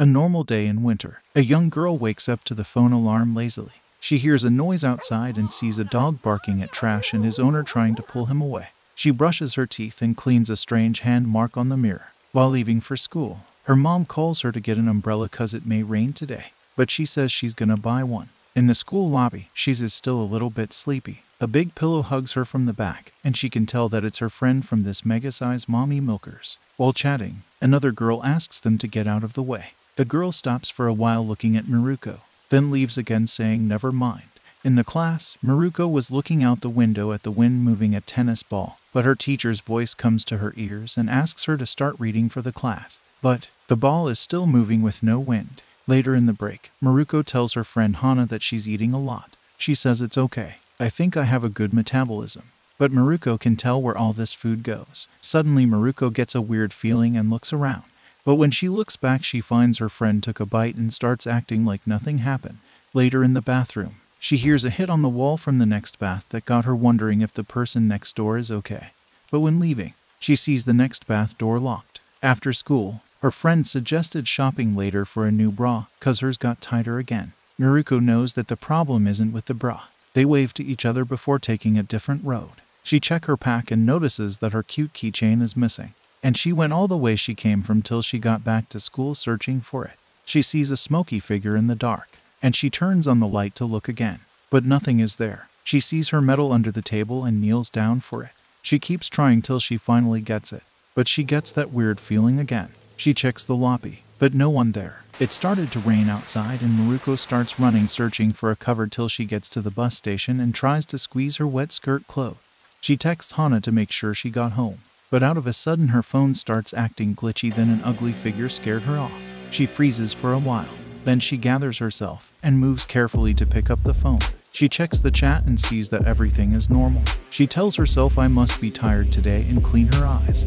A normal day in winter. A young girl wakes up to the phone alarm lazily. She hears a noise outside and sees a dog barking at trash and his owner trying to pull him away. She brushes her teeth and cleans a strange hand mark on the mirror. While leaving for school, her mom calls her to get an umbrella cause it may rain today, but she says she's gonna buy one. In the school lobby, she's is still a little bit sleepy. A big pillow hugs her from the back, and she can tell that it's her friend from this mega-sized mommy milkers. While chatting, another girl asks them to get out of the way. The girl stops for a while looking at Maruko, then leaves again saying never mind. In the class, Maruko was looking out the window at the wind moving a tennis ball, but her teacher's voice comes to her ears and asks her to start reading for the class. But the ball is still moving with no wind. Later in the break, Maruko tells her friend Hana that she's eating a lot. She says it's okay. I think I have a good metabolism. But Maruko can tell where all this food goes. Suddenly, Maruko gets a weird feeling and looks around. But when she looks back, she finds her friend took a bite and starts acting like nothing happened. Later in the bathroom, she hears a hit on the wall from the next bath that got her wondering if the person next door is okay. But when leaving, she sees the next bath door locked. After school, her friend suggested shopping later for a new bra, cause hers got tighter again. Miruko knows that the problem isn't with the bra. They wave to each other before taking a different road. She check her pack and notices that her cute keychain is missing. And she went all the way she came from till she got back to school searching for it. She sees a smoky figure in the dark, and she turns on the light to look again. But nothing is there. She sees her medal under the table and kneels down for it. She keeps trying till she finally gets it. But she gets that weird feeling again. She checks the lobby, but no one there. It started to rain outside, and Maruko starts running searching for a cover till she gets to the bus station and tries to squeeze her wet skirt closed. She texts Hana to make sure she got home, but out of a sudden her phone starts acting glitchy, then an ugly figure scared her off. She freezes for a while, then she gathers herself and moves carefully to pick up the phone. She checks the chat and sees that everything is normal. She tells herself I must be tired today and clean her eyes.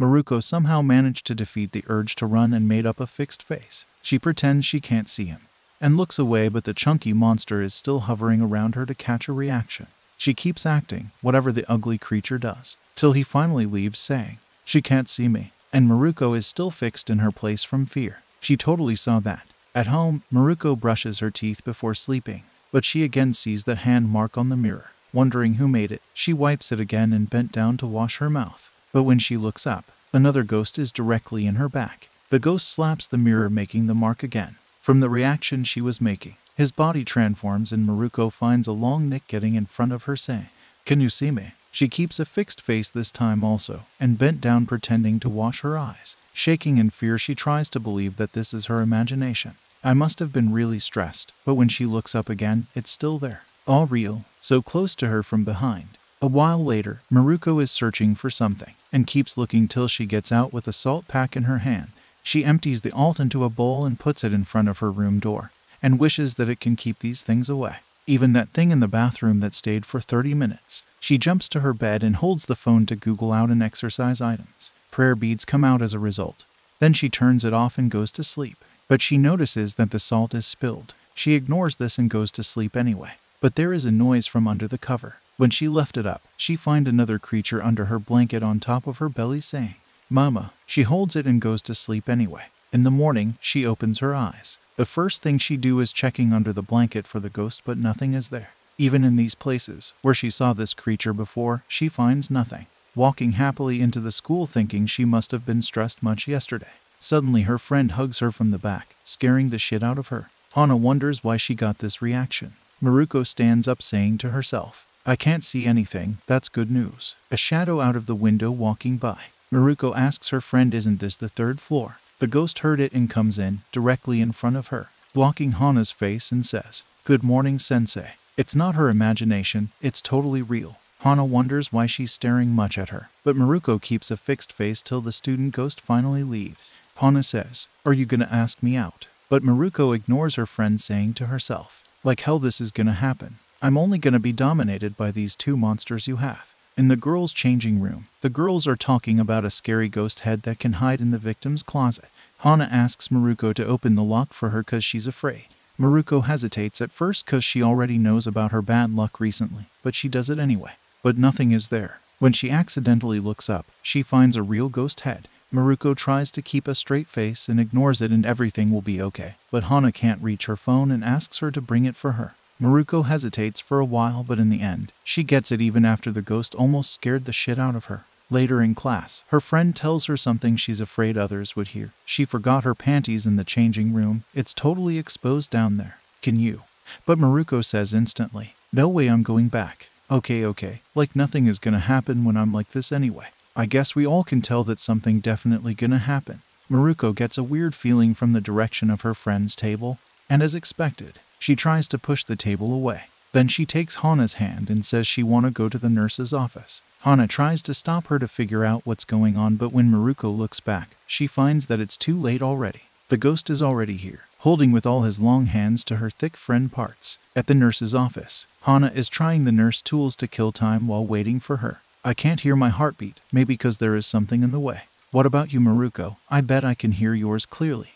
Maruko somehow managed to defeat the urge to run and made up a fixed face. She pretends she can't see him and looks away, but the chunky monster is still hovering around her to catch a reaction. She keeps acting, whatever the ugly creature does, till he finally leaves, saying, She can't see me. And Maruko is still fixed in her place from fear. She totally saw that. At home, Maruko brushes her teeth before sleeping, but she again sees the hand mark on the mirror. Wondering who made it, she wipes it again and bent down to wash her mouth. But when she looks up, another ghost is directly in her back. The ghost slaps the mirror, making the mark again. From the reaction she was making, his body transforms and Maruko finds a long neck getting in front of her saying, Can you see me? She keeps a fixed face this time also, and bent down pretending to wash her eyes. Shaking in fear, she tries to believe that this is her imagination. I must have been really stressed, but when she looks up again, it's still there. All real, so close to her from behind. A while later, Maruko is searching for something, and keeps looking till she gets out with a salt pack in her hand she empties the alt into a bowl and puts it in front of her room door, and wishes that it can keep these things away. Even that thing in the bathroom that stayed for 30 minutes. She jumps to her bed and holds the phone to Google out and exercise items. Prayer beads come out as a result. Then she turns it off and goes to sleep. But she notices that the salt is spilled. She ignores this and goes to sleep anyway. But there is a noise from under the cover. When she left it up, she find another creature under her blanket on top of her belly saying, Mama. She holds it and goes to sleep anyway. In the morning, she opens her eyes. The first thing she do is checking under the blanket for the ghost, but nothing is there. Even in these places, where she saw this creature before, she finds nothing. Walking happily into the school thinking she must have been stressed much yesterday. Suddenly, her friend hugs her from the back, scaring the shit out of her. Hana wonders why she got this reaction. Maruko stands up saying to herself, I can't see anything, that's good news. A shadow out of the window walking by. Maruko asks her friend, Isn't this the third floor? The ghost heard it and comes in, directly in front of her, blocking Hana's face and says, Good morning, Sensei. It's not her imagination, it's totally real. Hana wonders why she's staring much at her, but Maruko keeps a fixed face till the student ghost finally leaves. Hana says, Are you gonna ask me out? But Maruko ignores her friend, saying to herself, Like hell, this is gonna happen. I'm only gonna be dominated by these two monsters you have. In the girls' changing room, the girls are talking about a scary ghost head that can hide in the victim's closet. Hana asks Maruko to open the lock for her cause she's afraid. Maruko hesitates at first cause she already knows about her bad luck recently, but she does it anyway. But nothing is there. When she accidentally looks up, she finds a real ghost head. Maruko tries to keep a straight face and ignores it and everything will be okay. But Hana can't reach her phone and asks her to bring it for her. Maruko hesitates for a while, but in the end, she gets it even after the ghost almost scared the shit out of her. Later in class, her friend tells her something she's afraid others would hear. She forgot her panties in the changing room. It's totally exposed down there. Can you? But Maruko says instantly, No way I'm going back. Okay, okay, like nothing is gonna happen when I'm like this anyway. I guess we all can tell that something definitely gonna happen. Maruko gets a weird feeling from the direction of her friend's table, and as expected, she tries to push the table away. Then she takes Hana's hand and says she want to go to the nurse's office. Hana tries to stop her to figure out what's going on, but when Maruko looks back, she finds that it's too late already. The ghost is already here, holding with all his long hands to her thick friend parts. At the nurse's office, Hana is trying the nurse tools to kill time while waiting for her. I can't hear my heartbeat, maybe because there is something in the way. What about you, Maruko? I bet I can hear yours clearly.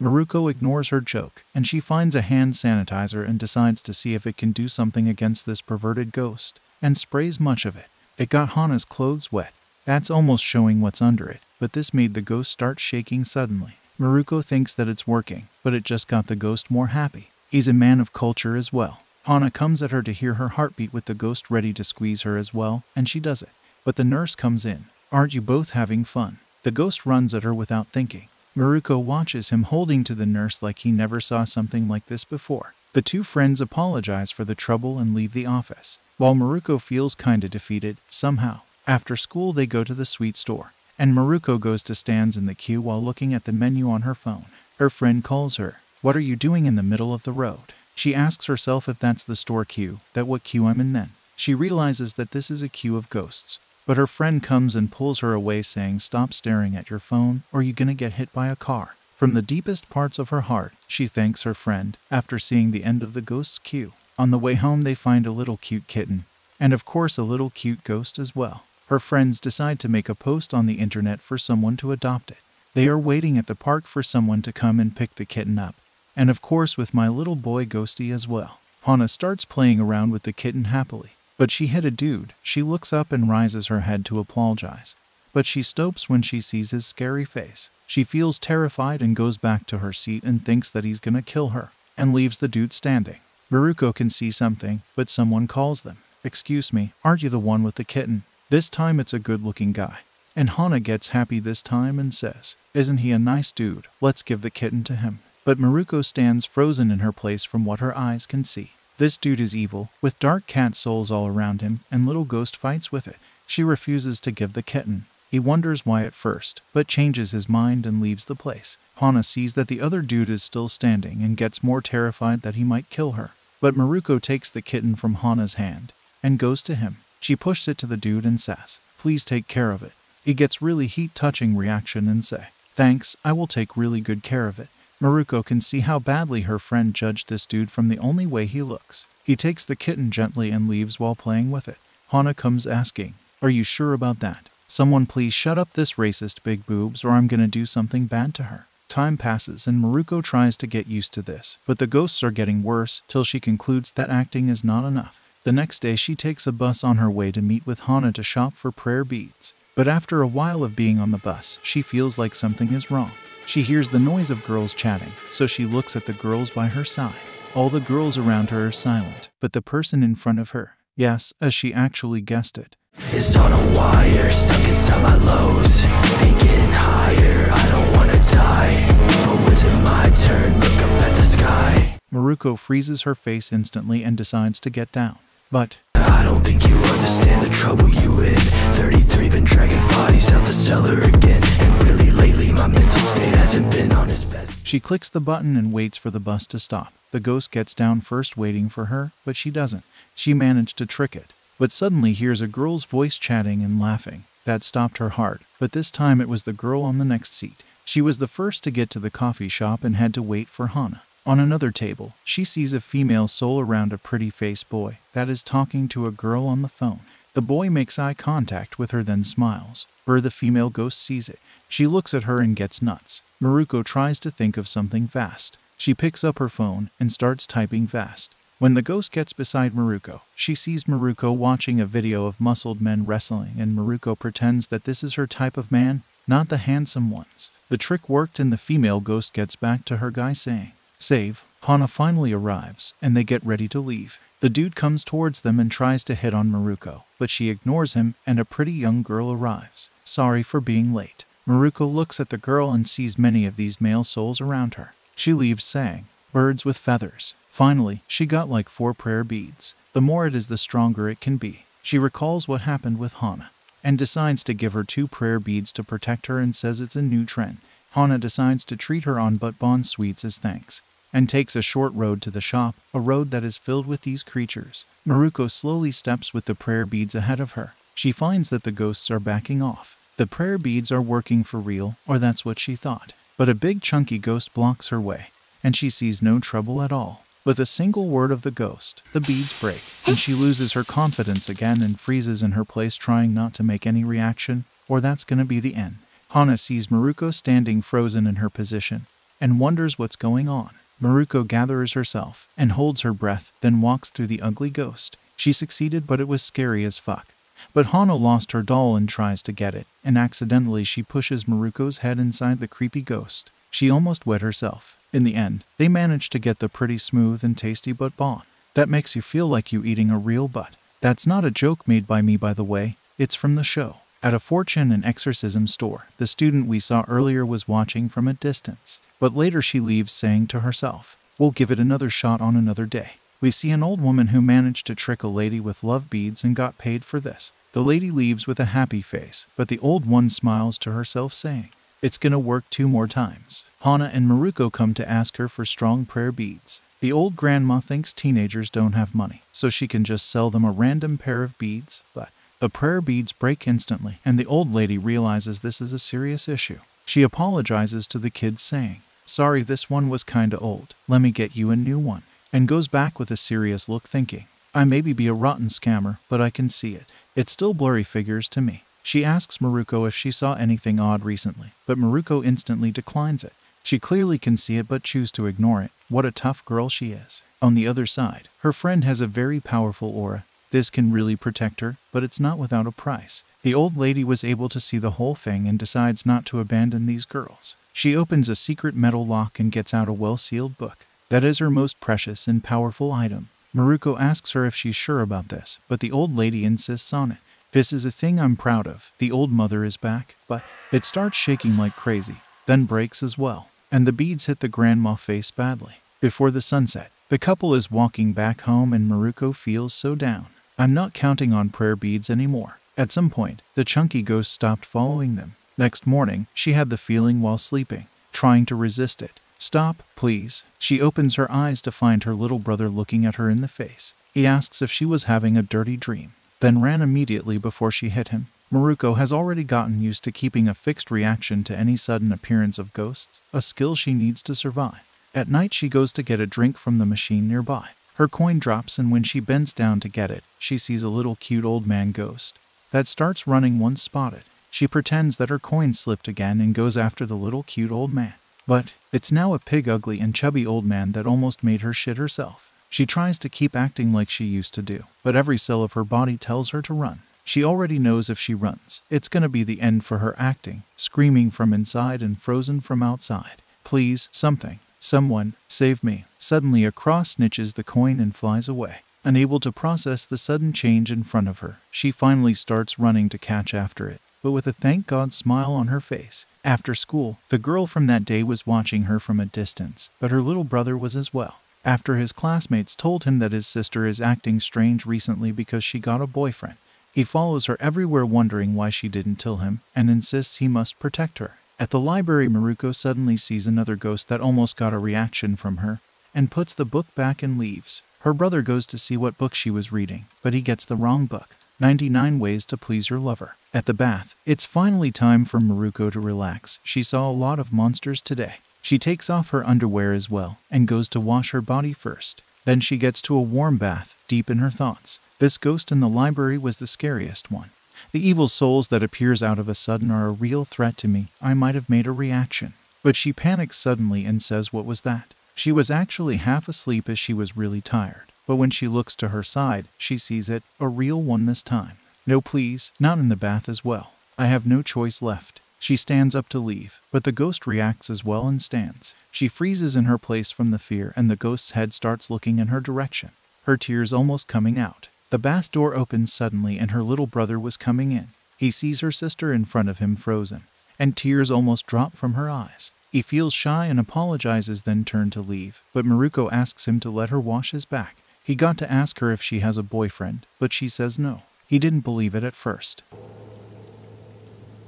Maruko ignores her joke, and she finds a hand sanitizer and decides to see if it can do something against this perverted ghost, and sprays much of it. It got Hana's clothes wet. That's almost showing what's under it, but this made the ghost start shaking suddenly. Maruko thinks that it's working, but it just got the ghost more happy. He's a man of culture as well. Hana comes at her to hear her heartbeat with the ghost ready to squeeze her as well, and she does it. But the nurse comes in. Aren't you both having fun? The ghost runs at her without thinking. Maruko watches him holding to the nurse like he never saw something like this before. The two friends apologize for the trouble and leave the office. While Maruko feels kinda defeated, somehow, after school they go to the sweet store, and Maruko goes to stands in the queue while looking at the menu on her phone. Her friend calls her. What are you doing in the middle of the road? She asks herself if that's the store queue, that what queue I'm in then. She realizes that this is a queue of ghosts. But her friend comes and pulls her away, saying, Stop staring at your phone, or you're gonna get hit by a car. From the deepest parts of her heart, she thanks her friend after seeing the end of the ghost's queue. On the way home, they find a little cute kitten, and of course, a little cute ghost as well. Her friends decide to make a post on the internet for someone to adopt it. They are waiting at the park for someone to come and pick the kitten up, and of course, with my little boy Ghosty as well. Hana starts playing around with the kitten happily. But she hit a dude. She looks up and rises her head to apologize. But she stops when she sees his scary face. She feels terrified and goes back to her seat and thinks that he's gonna kill her, and leaves the dude standing. Maruko can see something, but someone calls them. Excuse me, aren't you the one with the kitten? This time it's a good looking guy. And Hana gets happy this time and says, Isn't he a nice dude? Let's give the kitten to him. But Maruko stands frozen in her place from what her eyes can see. This dude is evil, with dark cat souls all around him, and little ghost fights with it. She refuses to give the kitten. He wonders why at first, but changes his mind and leaves the place. Hana sees that the other dude is still standing and gets more terrified that he might kill her. But Maruko takes the kitten from Hana's hand and goes to him. She pushes it to the dude and says, Please take care of it. He gets really heat touching reaction and say, Thanks, I will take really good care of it. Maruko can see how badly her friend judged this dude from the only way he looks. He takes the kitten gently and leaves while playing with it. Hana comes asking, Are you sure about that? Someone please shut up this racist big boobs or I'm gonna do something bad to her. Time passes and Maruko tries to get used to this, but the ghosts are getting worse till she concludes that acting is not enough. The next day, she takes a bus on her way to meet with Hana to shop for prayer beads. But after a while of being on the bus, she feels like something is wrong. She hears the noise of girls chatting, so she looks at the girls by her side. All the girls around her are silent, but the person in front of her, yes, as she actually guessed it, It's on a wire, stuck inside my lows Ain't getting higher, I don't wanna die. But when's it my turn, look up at the sky. Maruko freezes her face instantly and decides to get down. But I don't think you understand the trouble you in. 33 been dragging bodies out the cellar again And really lately my mental state hasn't been on its best she clicks the button and waits for the bus to stop. The ghost gets down first, waiting for her, but she doesn't. She managed to trick it, but suddenly hears a girl's voice chatting and laughing. That stopped her heart, but this time it was the girl on the next seat. She was the first to get to the coffee shop and had to wait for Hana. On another table, she sees a female soul around a pretty faced boy that is talking to a girl on the phone. The boy makes eye contact with her, then smiles. Her, the female ghost, sees it. She looks at her and gets nuts. Maruko tries to think of something fast. She picks up her phone and starts typing fast. When the ghost gets beside Maruko, she sees Maruko watching a video of muscled men wrestling, and Maruko pretends that this is her type of man, not the handsome ones. The trick worked, and the female ghost gets back to her guy saying, Save. Hana finally arrives, and they get ready to leave. The dude comes towards them and tries to hit on Maruko, but she ignores him, and a pretty young girl arrives. Sorry for being late. Maruko looks at the girl and sees many of these male souls around her. She leaves saying, Birds with feathers. Finally, she got like four prayer beads. The more it is, the stronger it can be. She recalls what happened with Hana and decides to give her two prayer beads to protect her and says it's a new trend. Hana decides to treat her on Butt Bon sweets as thanks and takes a short road to the shop, a road that is filled with these creatures. Maruko slowly steps with the prayer beads ahead of her. She finds that the ghosts are backing off. The prayer beads are working for real, or that's what she thought. But a big chunky ghost blocks her way, and she sees no trouble at all. With a single word of the ghost, the beads break, and she loses her confidence again and freezes in her place, trying not to make any reaction, or that's gonna be the end. Hana sees Maruko standing frozen in her position and wonders what's going on. Maruko gathers herself and holds her breath, then walks through the ugly ghost. She succeeded, but it was scary as fuck. But Hana lost her doll and tries to get it, and accidentally she pushes Maruko's head inside the creepy ghost. She almost wet herself. In the end, they manage to get the pretty smooth and tasty butt bon. That makes you feel like you eating a real butt. That's not a joke made by me, by the way. It's from the show. At a fortune and exorcism store, the student we saw earlier was watching from a distance. But later she leaves, saying to herself, We'll give it another shot on another day. We see an old woman who managed to trick a lady with love beads and got paid for this. The lady leaves with a happy face, but the old one smiles to herself, saying, It's gonna work two more times. Hana and Maruko come to ask her for strong prayer beads. The old grandma thinks teenagers don't have money, so she can just sell them a random pair of beads, but the prayer beads break instantly, and the old lady realizes this is a serious issue. She apologizes to the kids, saying, Sorry, this one was kinda old. Let me get you a new one. And goes back with a serious look, thinking, I maybe be a rotten scammer, but I can see it. It's still blurry figures to me. She asks Maruko if she saw anything odd recently, but Maruko instantly declines it. She clearly can see it but choose to ignore it. What a tough girl she is. On the other side, her friend has a very powerful aura. This can really protect her, but it's not without a price. The old lady was able to see the whole thing and decides not to abandon these girls. She opens a secret metal lock and gets out a well sealed book. That is her most precious and powerful item. Maruko asks her if she's sure about this, but the old lady insists on it. This is a thing I'm proud of. The old mother is back, but it starts shaking like crazy, then breaks as well, and the beads hit the grandma face badly. Before the sunset, the couple is walking back home and Maruko feels so down. I'm not counting on prayer beads anymore. At some point, the chunky ghost stopped following them. Next morning, she had the feeling while sleeping, trying to resist it. Stop, please. She opens her eyes to find her little brother looking at her in the face. He asks if she was having a dirty dream, then ran immediately before she hit him. Maruko has already gotten used to keeping a fixed reaction to any sudden appearance of ghosts, a skill she needs to survive. At night, she goes to get a drink from the machine nearby. Her coin drops, and when she bends down to get it, she sees a little cute old man ghost that starts running once spotted. She pretends that her coin slipped again and goes after the little cute old man. But it's now a pig ugly and chubby old man that almost made her shit herself. She tries to keep acting like she used to do, but every cell of her body tells her to run. She already knows if she runs, it's gonna be the end for her acting, screaming from inside and frozen from outside. Please, something, someone, save me. Suddenly, a cross snitches the coin and flies away. Unable to process the sudden change in front of her, she finally starts running to catch after it, but with a thank God smile on her face. After school, the girl from that day was watching her from a distance, but her little brother was as well. After his classmates told him that his sister is acting strange recently because she got a boyfriend, he follows her everywhere wondering why she didn't tell him and insists he must protect her. At the library, Maruko suddenly sees another ghost that almost got a reaction from her and puts the book back and leaves. Her brother goes to see what book she was reading, but he gets the wrong book 99 Ways to Please Your Lover. At the bath, it's finally time for Maruko to relax. She saw a lot of monsters today. She takes off her underwear as well and goes to wash her body first. Then she gets to a warm bath, deep in her thoughts. This ghost in the library was the scariest one. The evil souls that appears out of a sudden are a real threat to me. I might have made a reaction. But she panics suddenly and says what was that? She was actually half asleep as she was really tired. But when she looks to her side, she sees it, a real one this time. No, please, not in the bath as well. I have no choice left. She stands up to leave, but the ghost reacts as well and stands. She freezes in her place from the fear, and the ghost's head starts looking in her direction, her tears almost coming out. The bath door opens suddenly, and her little brother was coming in. He sees her sister in front of him frozen, and tears almost drop from her eyes. He feels shy and apologizes, then turn to leave, but Maruko asks him to let her wash his back. He got to ask her if she has a boyfriend, but she says no. He didn't believe it at first.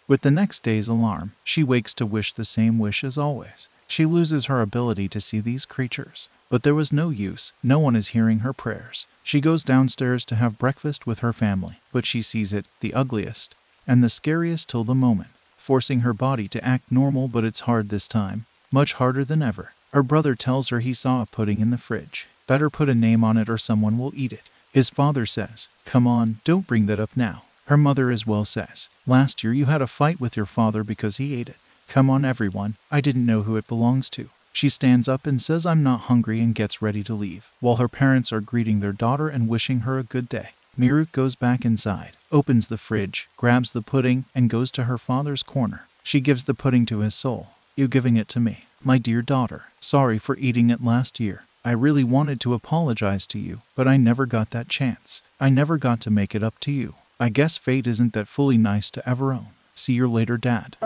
With the next day's alarm, she wakes to wish the same wish as always. She loses her ability to see these creatures. But there was no use, no one is hearing her prayers. She goes downstairs to have breakfast with her family, but she sees it, the ugliest, and the scariest till the moment, forcing her body to act normal, but it's hard this time, much harder than ever. Her brother tells her he saw a pudding in the fridge. Better put a name on it or someone will eat it. His father says, Come on, don't bring that up now. Her mother as well says, Last year you had a fight with your father because he ate it. Come on, everyone, I didn't know who it belongs to. She stands up and says, I'm not hungry and gets ready to leave, while her parents are greeting their daughter and wishing her a good day. Miruk goes back inside, opens the fridge, grabs the pudding, and goes to her father's corner. She gives the pudding to his soul. You giving it to me, my dear daughter. Sorry for eating it last year. I really wanted to apologize to you, but I never got that chance. I never got to make it up to you. I guess fate isn't that fully nice to ever own. See you later, Dad.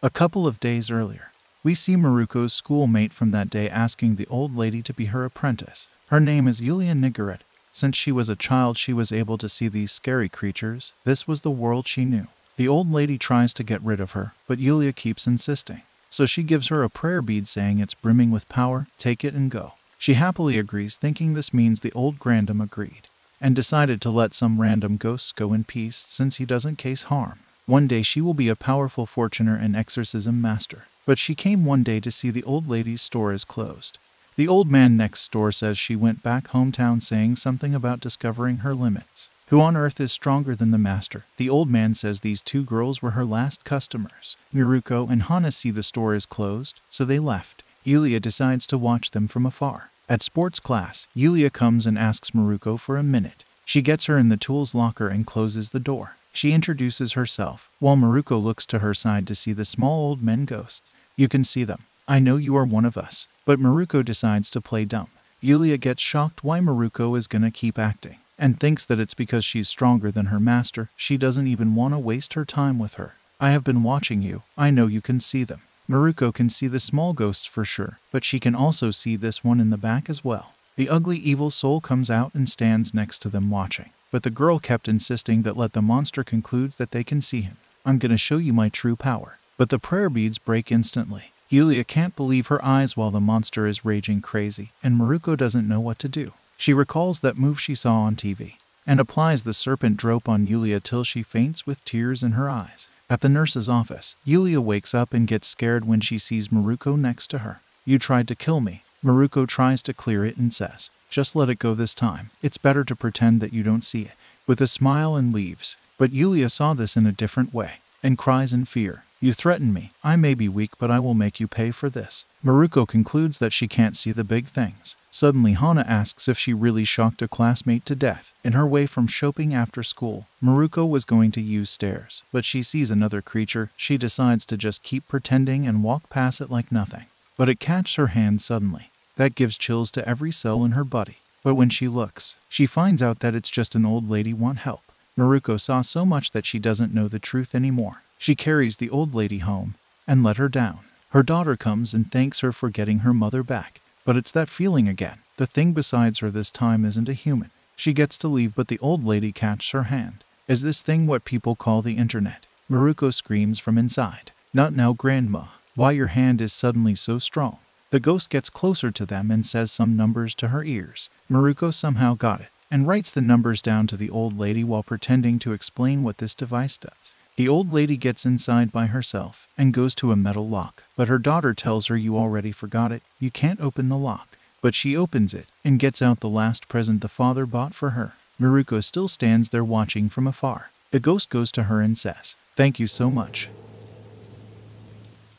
A couple of days earlier, we see Maruko's schoolmate from that day asking the old lady to be her apprentice. Her name is Yulia Nikaido. Since she was a child, she was able to see these scary creatures. This was the world she knew. The old lady tries to get rid of her, but Yulia keeps insisting. So she gives her a prayer bead saying it's brimming with power, take it and go. She happily agrees, thinking this means the old grandam agreed, and decided to let some random ghosts go in peace since he doesn't case harm. One day she will be a powerful fortuner and exorcism master. But she came one day to see the old lady's store is closed. The old man next door says she went back hometown saying something about discovering her limits. Who on earth is stronger than the master? The old man says these two girls were her last customers. Miruko and Hana see the store is closed, so they left. Yulia decides to watch them from afar. At sports class, Yulia comes and asks Maruko for a minute. She gets her in the tools locker and closes the door. She introduces herself, while Maruko looks to her side to see the small old men ghosts. You can see them. I know you are one of us. But Maruko decides to play dumb. Yulia gets shocked why Maruko is gonna keep acting, and thinks that it's because she's stronger than her master. She doesn't even want to waste her time with her. I have been watching you. I know you can see them. Maruko can see the small ghosts for sure, but she can also see this one in the back as well. The ugly evil soul comes out and stands next to them watching. But the girl kept insisting that let the monster conclude that they can see him. I'm going to show you my true power. But the prayer beads break instantly. Yulia can't believe her eyes while the monster is raging crazy, and Maruko doesn't know what to do. She recalls that move she saw on TV and applies the serpent drope on Yulia till she faints with tears in her eyes. At the nurse's office, Yulia wakes up and gets scared when she sees Maruko next to her. You tried to kill me. Maruko tries to clear it and says, just let it go this time. It's better to pretend that you don't see it. With a smile and leaves. But Yulia saw this in a different way and cries in fear. You threaten me. I may be weak, but I will make you pay for this. Maruko concludes that she can't see the big things. Suddenly, Hana asks if she really shocked a classmate to death. In her way from shopping after school, Maruko was going to use stairs, but she sees another creature. She decides to just keep pretending and walk past it like nothing. But it catches her hand suddenly. That gives chills to every cell in her body. But when she looks, she finds out that it's just an old lady want help. Maruko saw so much that she doesn't know the truth anymore. She carries the old lady home and let her down. Her daughter comes and thanks her for getting her mother back. But it's that feeling again. The thing besides her this time isn't a human. She gets to leave, but the old lady catches her hand. Is this thing what people call the internet? Maruko screams from inside. Not now, Grandma. Why your hand is suddenly so strong? The ghost gets closer to them and says some numbers to her ears. Maruko somehow got it and writes the numbers down to the old lady while pretending to explain what this device does. The old lady gets inside by herself and goes to a metal lock, but her daughter tells her you already forgot it, you can't open the lock. But she opens it and gets out the last present the father bought for her. Maruko still stands there watching from afar. The ghost goes to her and says, Thank you so much.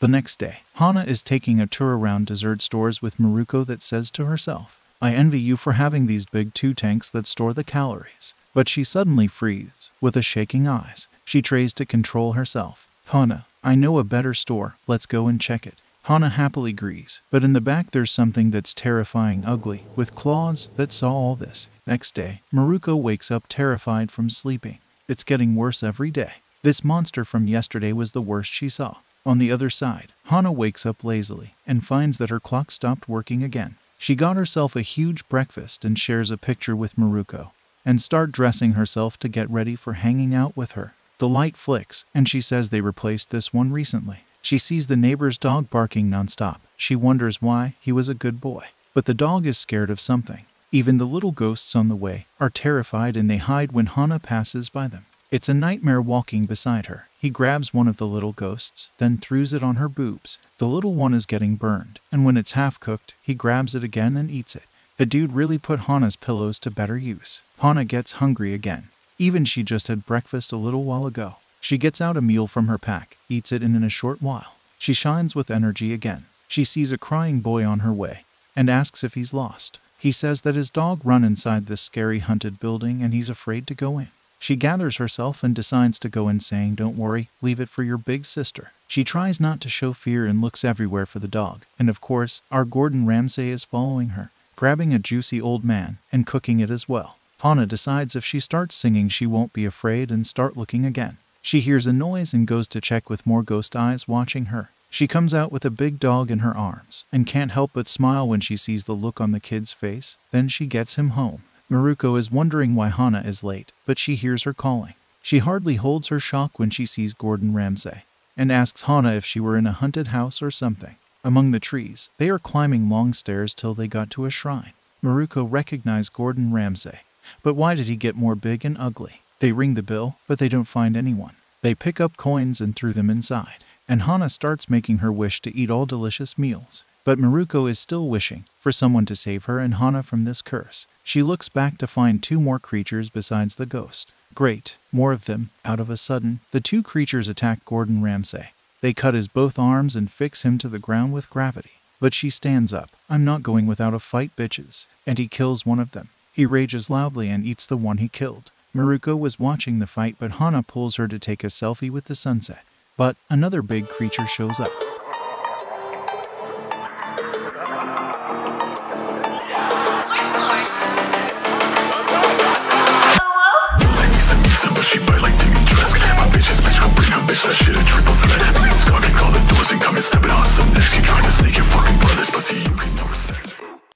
The next day, Hana is taking a tour around dessert stores with Maruko that says to herself, I envy you for having these big two tanks that store the calories. But she suddenly freezes, with a shaking eyes. She tries to control herself. Hana, I know a better store, let's go and check it. Hana happily agrees, but in the back there's something that's terrifying ugly, with claws that saw all this. Next day, Maruko wakes up terrified from sleeping. It's getting worse every day. This monster from yesterday was the worst she saw. On the other side, Hana wakes up lazily and finds that her clock stopped working again. She got herself a huge breakfast and shares a picture with Maruko and start dressing herself to get ready for hanging out with her. The light flicks and she says they replaced this one recently. She sees the neighbor's dog barking nonstop. She wonders why he was a good boy. But the dog is scared of something. Even the little ghosts on the way are terrified and they hide when Hana passes by them. It's a nightmare walking beside her. He grabs one of the little ghosts, then throws it on her boobs. The little one is getting burned, and when it's half cooked, he grabs it again and eats it. The dude really put Hana's pillows to better use. Hana gets hungry again. Even she just had breakfast a little while ago. She gets out a meal from her pack, eats it, and in a short while, she shines with energy again. She sees a crying boy on her way and asks if he's lost. He says that his dog run inside this scary haunted building and he's afraid to go in. She gathers herself and decides to go in, saying, Don't worry, leave it for your big sister. She tries not to show fear and looks everywhere for the dog. And of course, our Gordon Ramsay is following her, grabbing a juicy old man and cooking it as well. Hana decides if she starts singing, she won't be afraid and start looking again. She hears a noise and goes to check with more ghost eyes watching her. She comes out with a big dog in her arms and can't help but smile when she sees the look on the kid's face. Then she gets him home. Maruko is wondering why Hana is late, but she hears her calling. She hardly holds her shock when she sees Gordon Ramsay and asks Hana if she were in a haunted house or something. Among the trees, they are climbing long stairs till they got to a shrine. Maruko recognized Gordon Ramsay, but why did he get more big and ugly? They ring the bell, but they don't find anyone. They pick up coins and threw them inside, and Hana starts making her wish to eat all delicious meals. But Maruko is still wishing for someone to save her and Hana from this curse. She looks back to find two more creatures besides the ghost. Great, more of them. Out of a sudden, the two creatures attack Gordon Ramsay. They cut his both arms and fix him to the ground with gravity. But she stands up. I'm not going without a fight, bitches. And he kills one of them. He rages loudly and eats the one he killed. Maruko was watching the fight, but Hana pulls her to take a selfie with the sunset. But another big creature shows up.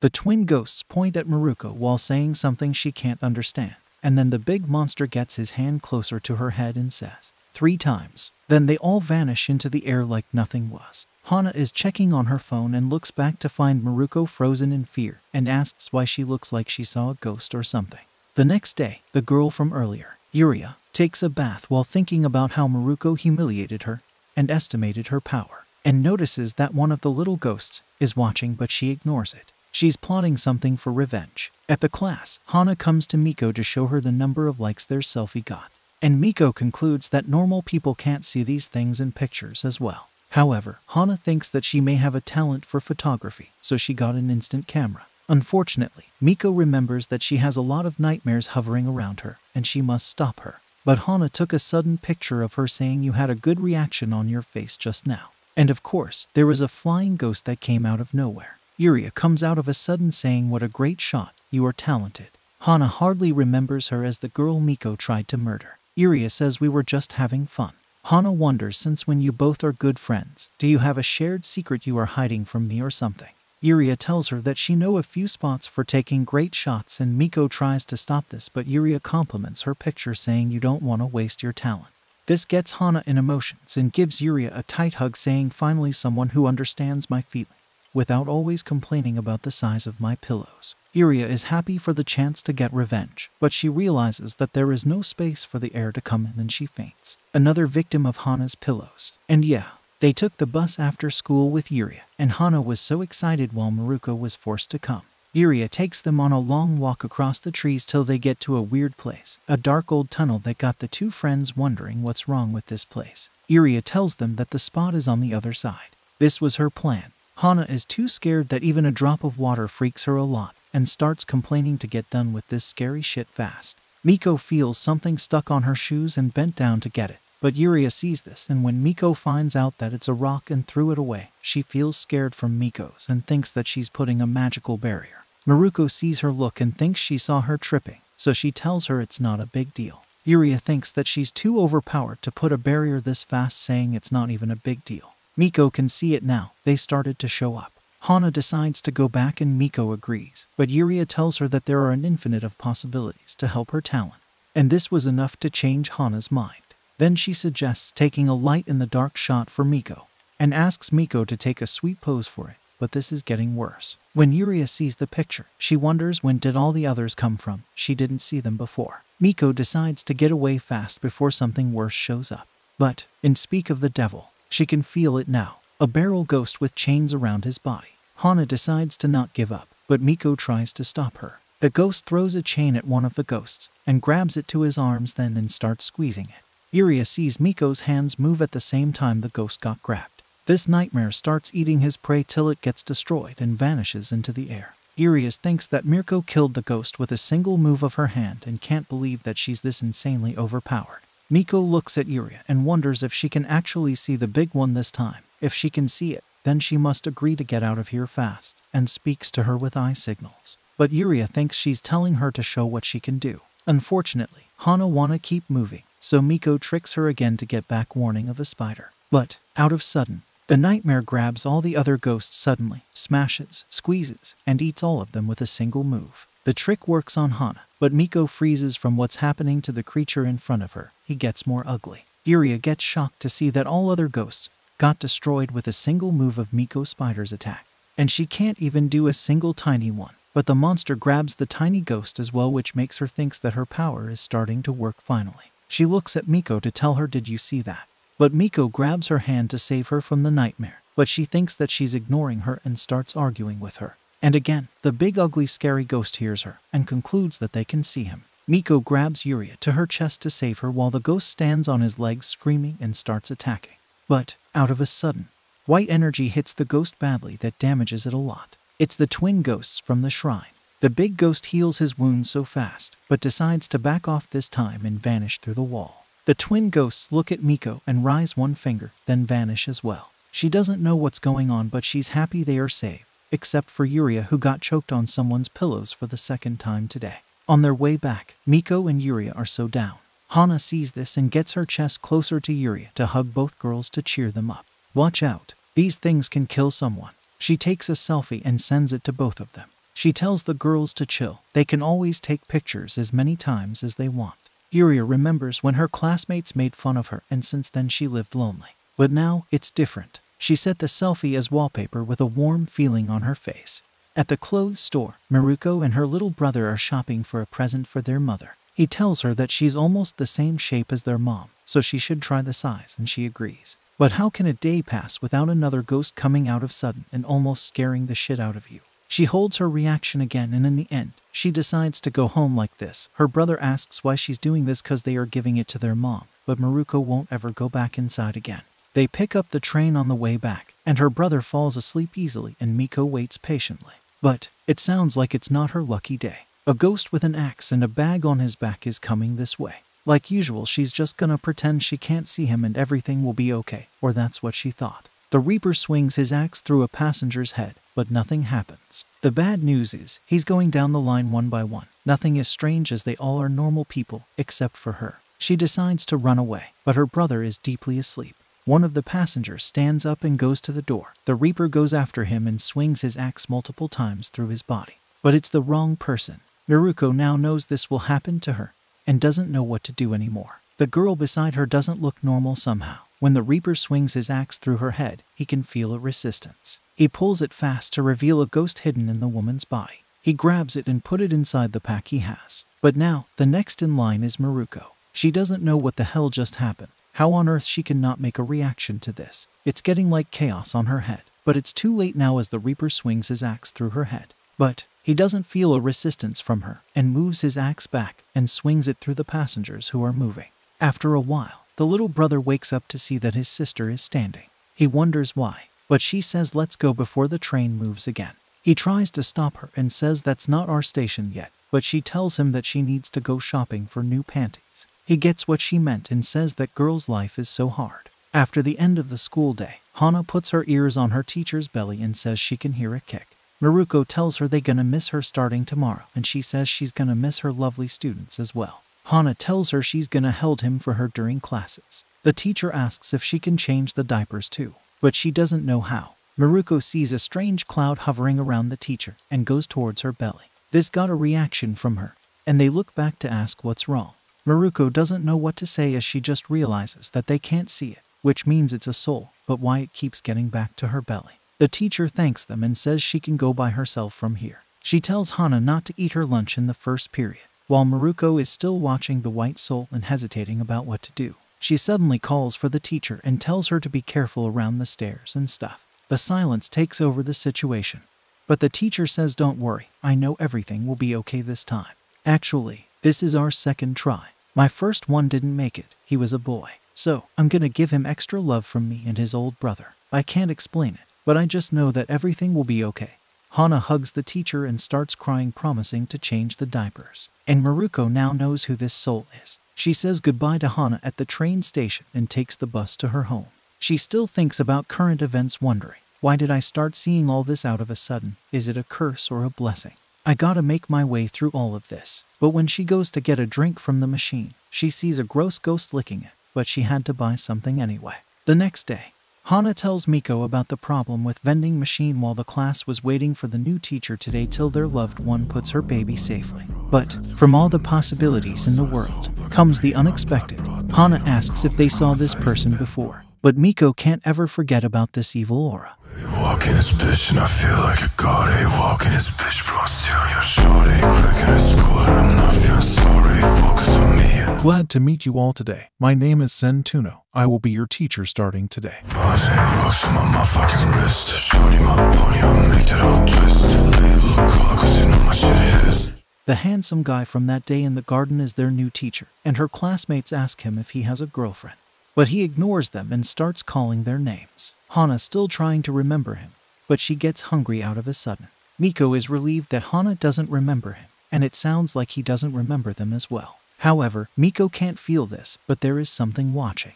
The twin ghosts point at Maruko while saying something she can't understand. And then the big monster gets his hand closer to her head and says, three times. Then they all vanish into the air like nothing was. Hana is checking on her phone and looks back to find Maruko frozen in fear and asks why she looks like she saw a ghost or something. The next day, the girl from earlier, Yuria, takes a bath while thinking about how Maruko humiliated her and estimated her power, and notices that one of the little ghosts is watching but she ignores it. She's plotting something for revenge. At the class, Hana comes to Miko to show her the number of likes their selfie got. And Miko concludes that normal people can't see these things in pictures as well. However, Hana thinks that she may have a talent for photography, so she got an instant camera. Unfortunately, Miko remembers that she has a lot of nightmares hovering around her, and she must stop her. But Hana took a sudden picture of her saying you had a good reaction on your face just now. And of course, there was a flying ghost that came out of nowhere. Yuria comes out of a sudden saying what a great shot, you are talented. Hana hardly remembers her as the girl Miko tried to murder. Yuria says we were just having fun. Hana wonders since when you both are good friends, do you have a shared secret you are hiding from me or something? Yuria tells her that she know a few spots for taking great shots and Miko tries to stop this but Yuria compliments her picture saying you don't want to waste your talent. This gets Hana in emotions and gives Yuria a tight hug saying finally someone who understands my feeling without always complaining about the size of my pillows. Iria is happy for the chance to get revenge, but she realizes that there is no space for the air to come in and she faints. Another victim of Hana's pillows. And yeah, they took the bus after school with Iria, and Hana was so excited while Maruko was forced to come. Iria takes them on a long walk across the trees till they get to a weird place, a dark old tunnel that got the two friends wondering what's wrong with this place. Iria tells them that the spot is on the other side. This was her plan. Hana is too scared that even a drop of water freaks her a lot and starts complaining to get done with this scary shit fast. Miko feels something stuck on her shoes and bent down to get it. But Yuria sees this, and when Miko finds out that it's a rock and threw it away, she feels scared from Miko's and thinks that she's putting a magical barrier. Maruko sees her look and thinks she saw her tripping, so she tells her it's not a big deal. Yuria thinks that she's too overpowered to put a barrier this fast, saying it's not even a big deal. Miko can see it now. They started to show up. Hana decides to go back and Miko agrees, but Yuria tells her that there are an infinite of possibilities to help her talent, and this was enough to change Hana's mind. Then she suggests taking a light in the dark shot for Miko, and asks Miko to take a sweet pose for it, but this is getting worse. When Yuria sees the picture, she wonders when did all the others come from, she didn't see them before. Miko decides to get away fast before something worse shows up. But, in Speak of the Devil, she can feel it now, a barrel ghost with chains around his body. Hana decides to not give up, but Miko tries to stop her. The ghost throws a chain at one of the ghosts and grabs it to his arms then and starts squeezing it. Iria sees Miko's hands move at the same time the ghost got grabbed. This nightmare starts eating his prey till it gets destroyed and vanishes into the air. Urias thinks that Mirko killed the ghost with a single move of her hand and can't believe that she's this insanely overpowered. Miko looks at Yuria and wonders if she can actually see the big one this time. If she can see it, then she must agree to get out of here fast, and speaks to her with eye signals. But Yuria thinks she's telling her to show what she can do. Unfortunately, Hana wanna keep moving, so Miko tricks her again to get back warning of a spider. But, out of sudden, the nightmare grabs all the other ghosts suddenly, smashes, squeezes, and eats all of them with a single move. The trick works on Hana, but Miko freezes from what's happening to the creature in front of her. He gets more ugly. Yuria gets shocked to see that all other ghosts got destroyed with a single move of Miko Spider's attack. And she can't even do a single tiny one. But the monster grabs the tiny ghost as well, which makes her thinks that her power is starting to work finally. She looks at Miko to tell her, Did you see that? But Miko grabs her hand to save her from the nightmare, but she thinks that she's ignoring her and starts arguing with her. And again, the big ugly scary ghost hears her and concludes that they can see him. Miko grabs Yuria to her chest to save her while the ghost stands on his legs screaming and starts attacking. But, out of a sudden, white energy hits the ghost badly that damages it a lot. It's the twin ghosts from the shrine. The big ghost heals his wounds so fast, but decides to back off this time and vanish through the wall. The twin ghosts look at Miko and rise one finger, then vanish as well. She doesn't know what's going on, but she's happy they are safe, except for Yuria, who got choked on someone's pillows for the second time today. On their way back, Miko and Yuria are so down. Hana sees this and gets her chest closer to Yuria to hug both girls to cheer them up. Watch out, these things can kill someone. She takes a selfie and sends it to both of them. She tells the girls to chill. They can always take pictures as many times as they want. Yuria remembers when her classmates made fun of her, and since then she lived lonely. But now it's different. She set the selfie as wallpaper with a warm feeling on her face. At the clothes store, Maruko and her little brother are shopping for a present for their mother. He tells her that she's almost the same shape as their mom, so she should try the size, and she agrees. But how can a day pass without another ghost coming out of sudden and almost scaring the shit out of you? She holds her reaction again, and in the end, she decides to go home like this. Her brother asks why she's doing this because they are giving it to their mom, but Maruko won't ever go back inside again. They pick up the train on the way back, and her brother falls asleep easily, and Miko waits patiently. But it sounds like it's not her lucky day. A ghost with an axe and a bag on his back is coming this way. Like usual, she's just gonna pretend she can't see him and everything will be okay, or that's what she thought. The Reaper swings his axe through a passenger's head, but nothing happens. The bad news is, he's going down the line one by one. Nothing is strange as they all are normal people, except for her. She decides to run away, but her brother is deeply asleep. One of the passengers stands up and goes to the door. The Reaper goes after him and swings his axe multiple times through his body. But it's the wrong person. Miruko now knows this will happen to her and doesn't know what to do anymore. The girl beside her doesn't look normal somehow. When the Reaper swings his axe through her head, he can feel a resistance. He pulls it fast to reveal a ghost hidden in the woman's body. He grabs it and put it inside the pack he has. But now, the next in line is Maruko. She doesn't know what the hell just happened. How on earth she can not make a reaction to this? It's getting like chaos on her head. But it's too late now as the Reaper swings his axe through her head. But he doesn't feel a resistance from her and moves his axe back and swings it through the passengers who are moving. After a while, the little brother wakes up to see that his sister is standing. He wonders why, but she says let's go before the train moves again. He tries to stop her and says that's not our station yet, but she tells him that she needs to go shopping for new panties. He gets what she meant and says that girl's life is so hard. After the end of the school day, Hana puts her ears on her teacher's belly and says she can hear a kick. Maruko tells her they're gonna miss her starting tomorrow, and she says she's gonna miss her lovely students as well. Hana tells her she's gonna held him for her during classes. The teacher asks if she can change the diapers too, but she doesn't know how. Maruko sees a strange cloud hovering around the teacher and goes towards her belly. This got a reaction from her, and they look back to ask what's wrong. Maruko doesn't know what to say as she just realizes that they can't see it, which means it's a soul, but why it keeps getting back to her belly. The teacher thanks them and says she can go by herself from here. She tells Hana not to eat her lunch in the first period, while Maruko is still watching the white soul and hesitating about what to do. She suddenly calls for the teacher and tells her to be careful around the stairs and stuff. The silence takes over the situation. But the teacher says, Don't worry, I know everything will be okay this time. Actually, this is our second try. My first one didn't make it, he was a boy. So, I'm gonna give him extra love from me and his old brother. I can't explain it, but I just know that everything will be okay. Hana hugs the teacher and starts crying, promising to change the diapers. And Maruko now knows who this soul is. She says goodbye to Hana at the train station and takes the bus to her home. She still thinks about current events, wondering, why did I start seeing all this out of a sudden? Is it a curse or a blessing? I gotta make my way through all of this. But when she goes to get a drink from the machine, she sees a gross ghost licking it, but she had to buy something anyway. The next day, Hana tells Miko about the problem with vending machine while the class was waiting for the new teacher today till their loved one puts her baby safely. But from all the possibilities in the world comes the unexpected. Hana asks if they saw this person before, but Miko can't ever forget about this evil aura. You walk in this bitch and I feel like a god. Hey, walk in this bitch, bro. I'm stealing your shorty. Cracking a squad. I'm not feeling sorry. Focus on me. And Glad to meet you all today. My name is Zen Toono. I will be your teacher starting today. Buzzing rocks on my motherfucking wrist. Shorty, my pony. I'll make that all twist. Leave look color cause you know my shit hits. The handsome guy from that day in the garden is their new teacher, and her classmates ask him if he has a girlfriend. But he ignores them and starts calling their names. Hana still trying to remember him, but she gets hungry out of a sudden. Miko is relieved that Hana doesn't remember him, and it sounds like he doesn't remember them as well. However, Miko can't feel this, but there is something watching.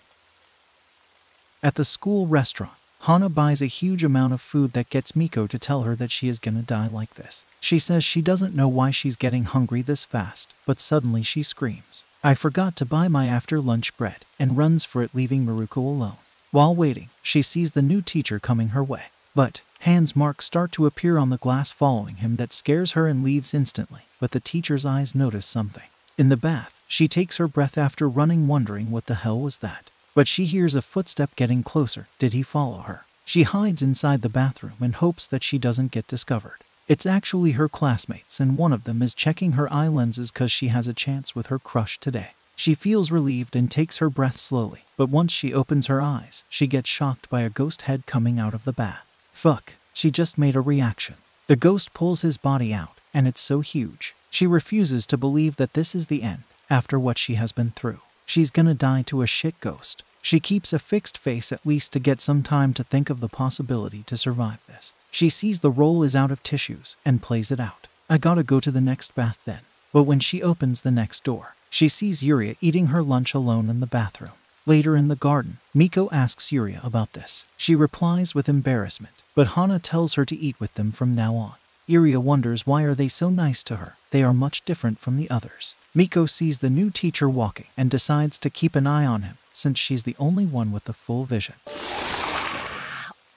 At the school restaurant, Hana buys a huge amount of food that gets Miko to tell her that she is gonna die like this. She says she doesn't know why she's getting hungry this fast, but suddenly she screams, I forgot to buy my after lunch bread, and runs for it, leaving Maruko alone. While waiting, she sees the new teacher coming her way. But hands marks start to appear on the glass following him that scares her and leaves instantly. But the teacher's eyes notice something. In the bath, she takes her breath after running, wondering what the hell was that. But she hears a footstep getting closer. Did he follow her? She hides inside the bathroom and hopes that she doesn't get discovered. It's actually her classmates, and one of them is checking her eye lenses because she has a chance with her crush today. She feels relieved and takes her breath slowly, but once she opens her eyes, she gets shocked by a ghost head coming out of the bath. Fuck, she just made a reaction. The ghost pulls his body out, and it's so huge. She refuses to believe that this is the end after what she has been through. She's gonna die to a shit ghost. She keeps a fixed face at least to get some time to think of the possibility to survive this. She sees the roll is out of tissues and plays it out. I gotta go to the next bath then. But when she opens the next door, she sees Yuria eating her lunch alone in the bathroom. Later in the garden, Miko asks Yuria about this. She replies with embarrassment, but Hana tells her to eat with them from now on. Yuria wonders why are they so nice to her? They are much different from the others. Miko sees the new teacher walking and decides to keep an eye on him since she's the only one with the full vision.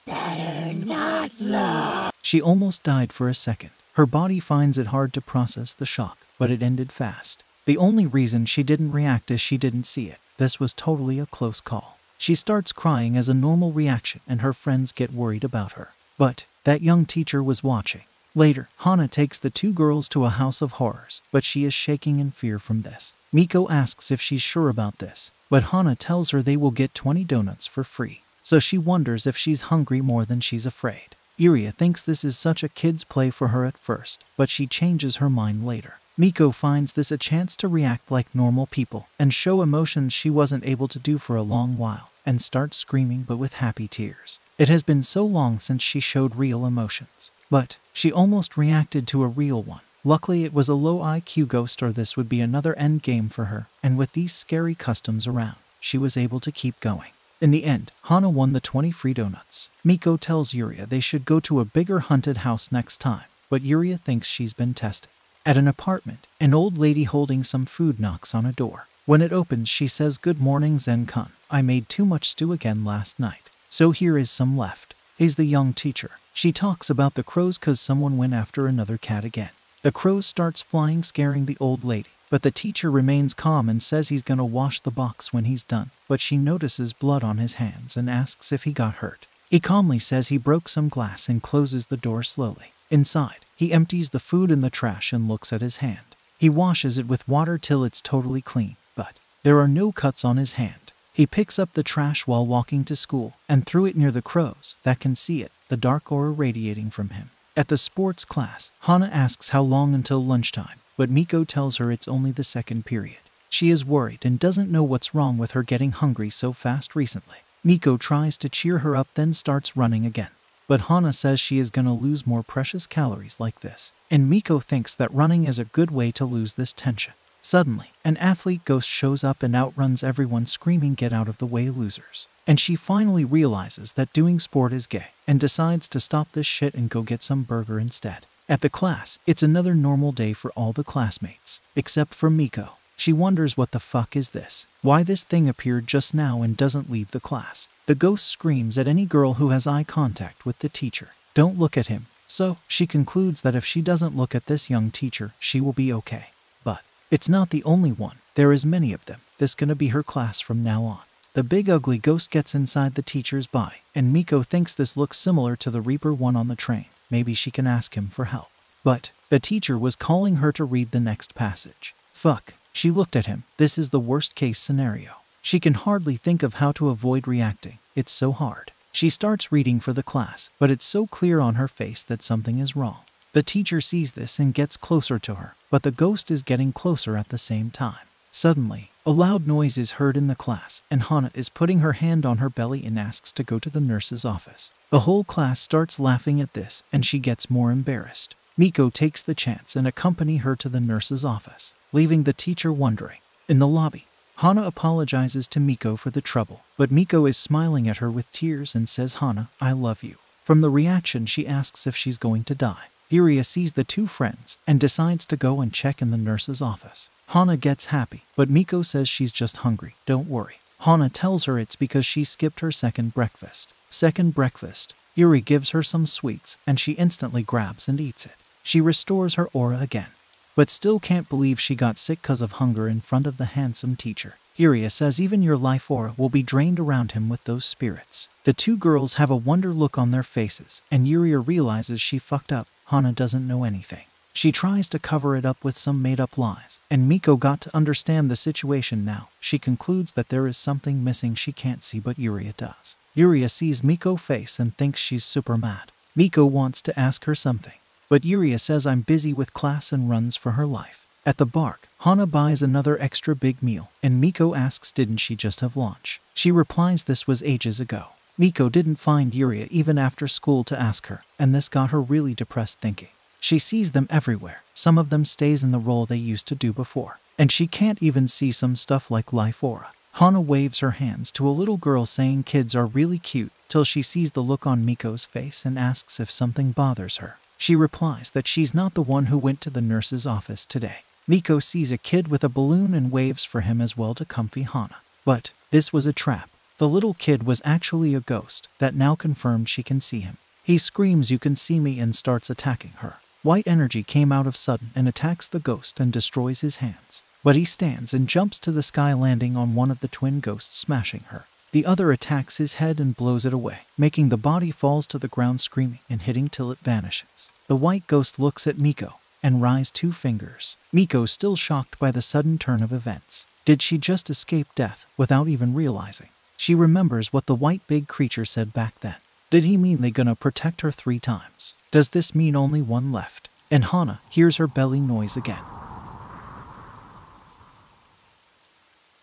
Better not look. She almost died for a second. Her body finds it hard to process the shock, but it ended fast. The only reason she didn't react is she didn't see it. This was totally a close call. She starts crying as a normal reaction, and her friends get worried about her. But that young teacher was watching. Later, Hana takes the two girls to a house of horrors, but she is shaking in fear from this. Miko asks if she's sure about this, but Hana tells her they will get 20 donuts for free. So she wonders if she's hungry more than she's afraid. Yuria thinks this is such a kid's play for her at first, but she changes her mind later. Miko finds this a chance to react like normal people and show emotions she wasn't able to do for a long while, and starts screaming but with happy tears. It has been so long since she showed real emotions, but she almost reacted to a real one. Luckily, it was a low IQ ghost, or this would be another end game for her, and with these scary customs around, she was able to keep going. In the end, Hana won the 20 free donuts. Miko tells Yuria they should go to a bigger haunted house next time, but Yuria thinks she's been tested. At an apartment, an old lady holding some food knocks on a door. When it opens, she says, Good morning, Zen Kun. I made too much stew again last night, so here is some left. He's the young teacher. She talks about the crows cause someone went after another cat again. The crow starts flying, scaring the old lady, but the teacher remains calm and says he's gonna wash the box when he's done. But she notices blood on his hands and asks if he got hurt. He calmly says he broke some glass and closes the door slowly. Inside, he empties the food in the trash and looks at his hand. He washes it with water till it's totally clean, but there are no cuts on his hand. He picks up the trash while walking to school and threw it near the crows that can see it, the dark aura radiating from him. At the sports class, Hana asks how long until lunchtime, but Miko tells her it's only the second period. She is worried and doesn't know what's wrong with her getting hungry so fast recently. Miko tries to cheer her up, then starts running again. But Hana says she is going to lose more precious calories like this, and Miko thinks that running is a good way to lose this tension. Suddenly, an athlete ghost shows up and outruns everyone screaming, Get out of the way, losers. And she finally realizes that doing sport is gay and decides to stop this shit and go get some burger instead. At the class, it's another normal day for all the classmates, except for Miko. She wonders what the fuck is this? Why this thing appeared just now and doesn't leave the class. The ghost screams at any girl who has eye contact with the teacher. Don't look at him. So, she concludes that if she doesn't look at this young teacher, she will be okay. But it's not the only one. There is many of them. This gonna be her class from now on. The big ugly ghost gets inside the teacher's body, and Miko thinks this looks similar to the Reaper one on the train. Maybe she can ask him for help. But the teacher was calling her to read the next passage. Fuck. She looked at him. This is the worst case scenario. She can hardly think of how to avoid reacting. It's so hard. She starts reading for the class, but it's so clear on her face that something is wrong. The teacher sees this and gets closer to her, but the ghost is getting closer at the same time. Suddenly, a loud noise is heard in the class, and Hana is putting her hand on her belly and asks to go to the nurse's office. The whole class starts laughing at this, and she gets more embarrassed. Miko takes the chance and accompany her to the nurse's office, leaving the teacher wondering. In the lobby, Hana apologizes to Miko for the trouble, but Miko is smiling at her with tears and says, Hana, I love you. From the reaction, she asks if she's going to die. Yuria sees the two friends and decides to go and check in the nurse's office. Hana gets happy, but Miko says she's just hungry. Don't worry. Hana tells her it's because she skipped her second breakfast. Second breakfast. Yuri gives her some sweets, and she instantly grabs and eats it. She restores her aura again, but still can't believe she got sick because of hunger in front of the handsome teacher. Yuria says even your life aura will be drained around him with those spirits. The two girls have a wonder look on their faces, and Yuria realizes she fucked up. Hana doesn't know anything. She tries to cover it up with some made up lies, and Miko got to understand the situation now. She concludes that there is something missing she can't see, but Yuria does. Yuria sees Miko's face and thinks she's super mad. Miko wants to ask her something, but Yuria says I'm busy with class and runs for her life. At the bark, Hana buys another extra big meal, and Miko asks didn't she just have lunch? She replies this was ages ago. Miko didn't find Yuria even after school to ask her, and this got her really depressed thinking. She sees them everywhere. Some of them stays in the role they used to do before. And she can't even see some stuff like Life Aura. Hana waves her hands to a little girl saying kids are really cute till she sees the look on Miko's face and asks if something bothers her. She replies that she's not the one who went to the nurse's office today. Miko sees a kid with a balloon and waves for him as well to comfy Hana. But this was a trap. The little kid was actually a ghost that now confirmed she can see him. He screams, You can see me, and starts attacking her. White energy came out of sudden and attacks the ghost and destroys his hands. But he stands and jumps to the sky, landing on one of the twin ghosts, smashing her. The other attacks his head and blows it away, making the body falls to the ground screaming and hitting till it vanishes. The white ghost looks at Miko and rise two fingers. Miko still shocked by the sudden turn of events. Did she just escape death without even realizing? She remembers what the white big creature said back then. Did he mean they gonna protect her three times? Does this mean only one left? And Hana hears her belly noise again.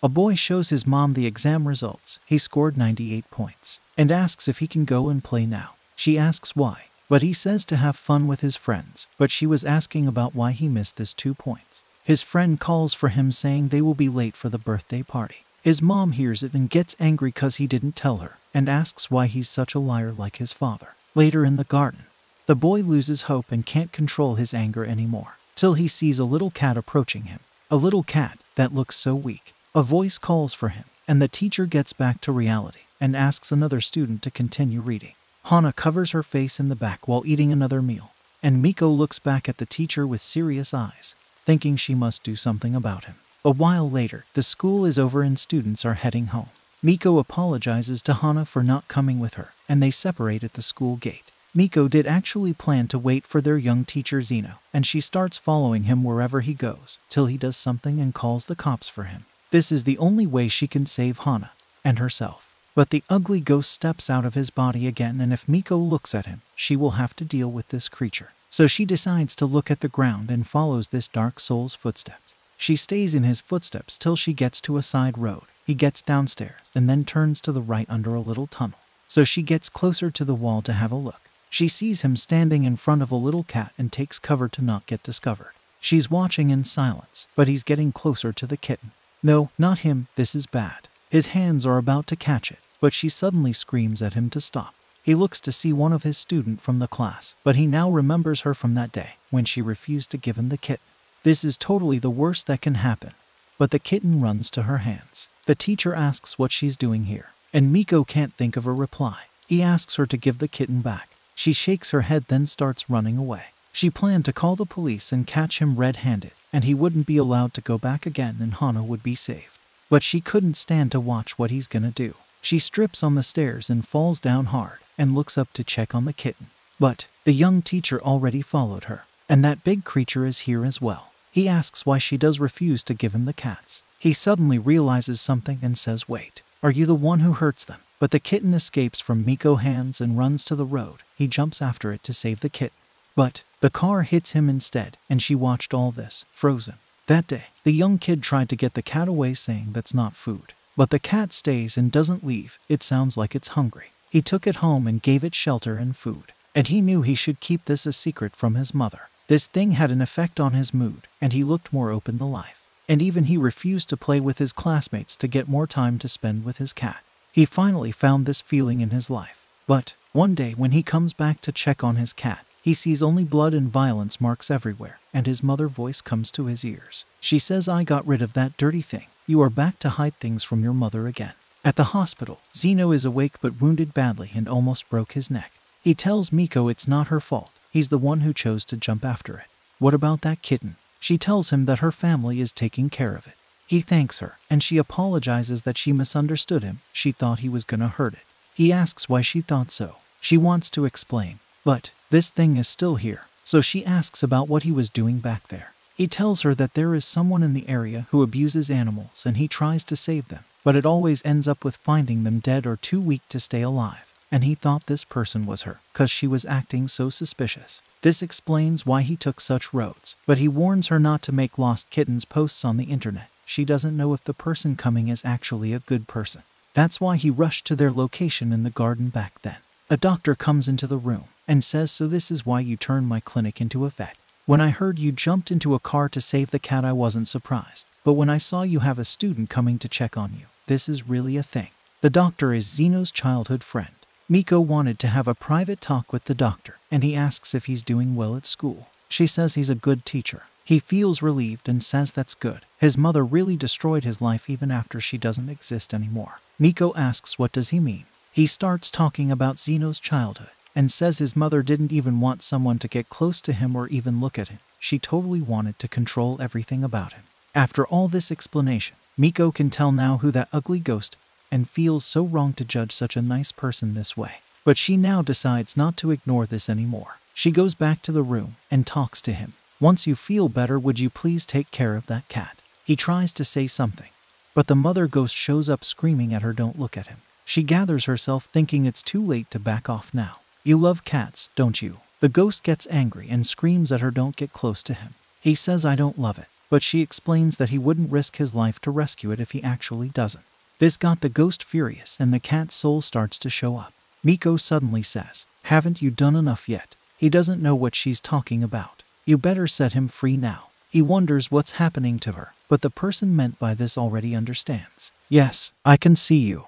A boy shows his mom the exam results. He scored 98 points and asks if he can go and play now. She asks why, but he says to have fun with his friends. But she was asking about why he missed this two points. His friend calls for him saying they will be late for the birthday party. His mom hears it and gets angry cuz he didn't tell her and asks why he's such a liar like his father. Later in the garden, the boy loses hope and can't control his anger anymore till he sees a little cat approaching him. A little cat that looks so weak. A voice calls for him, and the teacher gets back to reality and asks another student to continue reading. Hana covers her face in the back while eating another meal, and Miko looks back at the teacher with serious eyes, thinking she must do something about him. A while later, the school is over and students are heading home. Miko apologizes to Hana for not coming with her, and they separate at the school gate. Miko did actually plan to wait for their young teacher Zeno, and she starts following him wherever he goes, till he does something and calls the cops for him. This is the only way she can save Hana and herself. But the ugly ghost steps out of his body again, and if Miko looks at him, she will have to deal with this creature. So she decides to look at the ground and follows this dark soul's footsteps. She stays in his footsteps till she gets to a side road. He gets downstairs and then turns to the right under a little tunnel. So she gets closer to the wall to have a look. She sees him standing in front of a little cat and takes cover to not get discovered. She's watching in silence, but he's getting closer to the kitten. No, not him, this is bad. His hands are about to catch it, but she suddenly screams at him to stop. He looks to see one of his student from the class, but he now remembers her from that day when she refused to give him the kitten. This is totally the worst that can happen. But the kitten runs to her hands. The teacher asks what she's doing here, and Miko can't think of a reply. He asks her to give the kitten back. She shakes her head, then starts running away. She planned to call the police and catch him red handed, and he wouldn't be allowed to go back again and Hana would be saved. But she couldn't stand to watch what he's gonna do. She strips on the stairs and falls down hard and looks up to check on the kitten. But the young teacher already followed her, and that big creature is here as well. He asks why she does refuse to give him the cats. He suddenly realizes something and says, Wait, are you the one who hurts them? But the kitten escapes from Miko hands and runs to the road. He jumps after it to save the kitten. But the car hits him instead, and she watched all this, frozen. That day, the young kid tried to get the cat away, saying that's not food. But the cat stays and doesn't leave. It sounds like it's hungry. He took it home and gave it shelter and food. And he knew he should keep this a secret from his mother. This thing had an effect on his mood, and he looked more open to life. And even he refused to play with his classmates to get more time to spend with his cat. He finally found this feeling in his life. But one day, when he comes back to check on his cat, he sees only blood and violence marks everywhere, and his mother voice comes to his ears. She says, I got rid of that dirty thing. You are back to hide things from your mother again. At the hospital, Zeno is awake but wounded badly and almost broke his neck. He tells Miko it's not her fault. He's the one who chose to jump after it. What about that kitten? She tells him that her family is taking care of it. He thanks her, and she apologizes that she misunderstood him. She thought he was gonna hurt it. He asks why she thought so. She wants to explain, but this thing is still here, so she asks about what he was doing back there. He tells her that there is someone in the area who abuses animals and he tries to save them, but it always ends up with finding them dead or too weak to stay alive. And he thought this person was her, cause she was acting so suspicious. This explains why he took such roads, but he warns her not to make lost kittens posts on the internet. She doesn't know if the person coming is actually a good person. That's why he rushed to their location in the garden back then. A doctor comes into the room and says, So this is why you turned my clinic into a vet. When I heard you jumped into a car to save the cat, I wasn't surprised. But when I saw you have a student coming to check on you, this is really a thing. The doctor is Zeno's childhood friend. Miko wanted to have a private talk with the doctor, and he asks if he's doing well at school. She says he's a good teacher. He feels relieved and says that's good. His mother really destroyed his life even after she doesn't exist anymore. Miko asks what does he mean. He starts talking about Zeno's childhood and says his mother didn't even want someone to get close to him or even look at him. She totally wanted to control everything about him. After all this explanation, Miko can tell now who that ugly ghost and feels so wrong to judge such a nice person this way. But she now decides not to ignore this anymore. She goes back to the room and talks to him. Once you feel better, would you please take care of that cat? He tries to say something, but the mother ghost shows up screaming at her, Don't look at him. She gathers herself, thinking it's too late to back off now. You love cats, don't you? The ghost gets angry and screams at her, Don't get close to him. He says, I don't love it, but she explains that he wouldn't risk his life to rescue it if he actually doesn't. This got the ghost furious, and the cat's soul starts to show up. Miko suddenly says, Haven't you done enough yet? He doesn't know what she's talking about. You better set him free now. He wonders what's happening to her, but the person meant by this already understands. Yes, I can see you.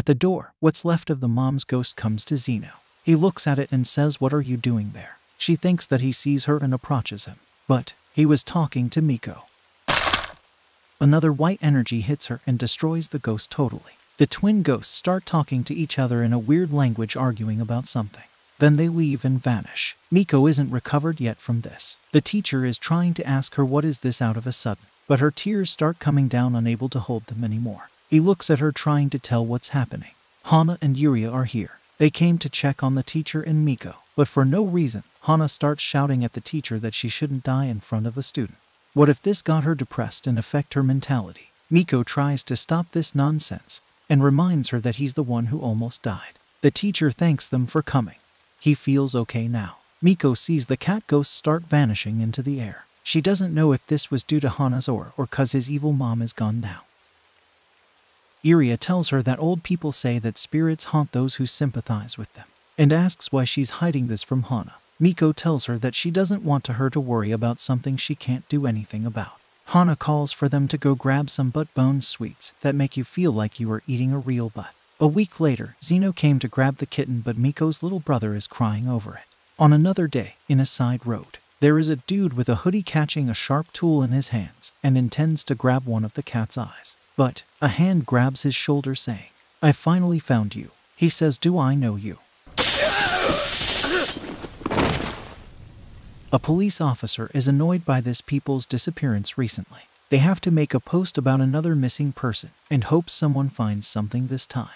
At the door, what's left of the mom's ghost comes to Zeno. He looks at it and says, What are you doing there? She thinks that he sees her and approaches him. But he was talking to Miko. Another white energy hits her and destroys the ghost totally. The twin ghosts start talking to each other in a weird language, arguing about something. Then they leave and vanish. Miko isn't recovered yet from this. The teacher is trying to ask her what is this out of a sudden, but her tears start coming down, unable to hold them anymore. He looks at her, trying to tell what's happening. Hana and Yuria are here. They came to check on the teacher and Miko, but for no reason, Hana starts shouting at the teacher that she shouldn't die in front of a student. What if this got her depressed and affect her mentality? Miko tries to stop this nonsense and reminds her that he's the one who almost died. The teacher thanks them for coming. He feels okay now. Miko sees the cat ghosts start vanishing into the air. She doesn't know if this was due to Hana's aura or cause his evil mom is gone now. Yuria tells her that old people say that spirits haunt those who sympathize with them, and asks why she's hiding this from Hana. Miko tells her that she doesn't want her to worry about something she can't do anything about. Hana calls for them to go grab some butt bone sweets that make you feel like you are eating a real butt. A week later, Zeno came to grab the kitten, but Miko's little brother is crying over it. On another day, in a side road, there is a dude with a hoodie catching a sharp tool in his hands and intends to grab one of the cat's eyes. But a hand grabs his shoulder, saying, I finally found you. He says, Do I know you? A police officer is annoyed by this people's disappearance recently. They have to make a post about another missing person and hope someone finds something this time.